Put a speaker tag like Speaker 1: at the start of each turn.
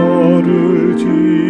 Speaker 1: 나를 지